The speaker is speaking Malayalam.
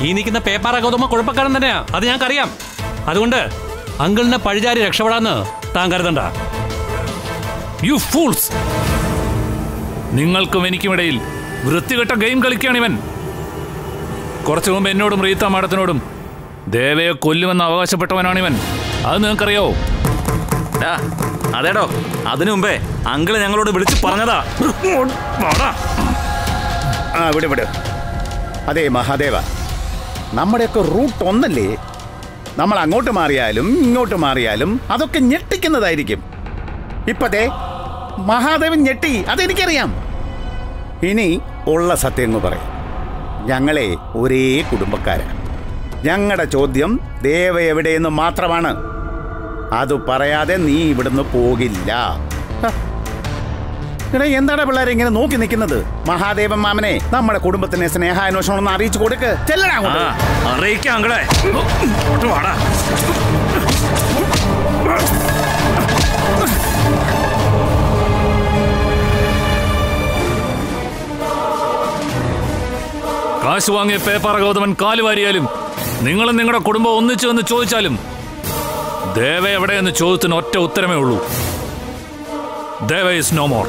ഈ നിൽക്കുന്ന പേപ്പാറ ഗൗതമ കുഴപ്പക്കാരൻ തന്നെയാ. അത് ഞങ്ങൾക്കറിയാം. അതുകൊണ്ട് അങ്കിളിനെ പഴിചാരി രക്ഷപ്പെടാന്ന് താൻ കരുതണ്ട. യു ഫൂൾസ് നിങ്ങൾക്കും എനിക്കും ഇടയിൽ വൃത്തികെട്ട ഗെയിം കളിക്കുകയാണ് ഇവൻ. കുറച്ചു മുമ്പ് എന്നോടും റീത്ത മാഡത്തിനോടും ദേവയെ കൊല്ലുമെന്ന് അവകാശപ്പെട്ടവനാണ് ഇവൻ. അത് നിങ്ങൾക്കറിയോ? അതേടോ അതിനു മുമ്പേ അങ്കിൾ ഞങ്ങളോട് വിളിച്ചു പറഞ്ഞതാ. വാടാ. ആ വിട് വിട്. അതെ മഹാദേവ നമ്മുടെയൊക്കെ റൂട്ട് ഒന്നല്ലേ? നമ്മൾ അങ്ങോട്ട് മാറിയാലും ഇങ്ങോട്ട് മാറിയാലും അതൊക്കെ ഞെട്ടിക്കുന്നതായിരിക്കും. ഇപ്പതേ മഹാദേവൻ ഞെട്ടി അതെനിക്കറിയാം. ഇനി ഉള്ള സത്യം എന്ന് പറയും. ഞങ്ങളെ ഒരേ കുടുംബക്കാരാണ് ഞങ്ങളുടെ ചോദ്യം ദേവ എവിടെയെന്ന് മാത്രമാണ്. അത് പറയാതെ നീ ഇവിടുന്ന് പോകില്ല. എടാ എന്താണ് പിള്ളേരെ ഇങ്ങനെ നോക്കി നിൽക്കുന്നത്? മഹാദേവൻ മാമനെ നമ്മുടെ കുടുംബത്തിനെ സ്നേഹാന്വേഷണം ഒന്ന് അറിയിച്ചു കൊടുക്ക്. ചെല്ലടാ അങ്ങളെ വാടാ. കാശ് വാങ്ങിയ പേപ്പാറ ഗൗതമൻ കാലുവാരിയാലും നിങ്ങളും നിങ്ങളുടെ കുടുംബം ഒന്നിച്ചു എന്ന് ചോദിച്ചാലും ദേവ എവിടെയെന്ന് ചോദ്യത്തിന് ഒറ്റ ഉത്തരമേ ഉള്ളൂ. There is no more.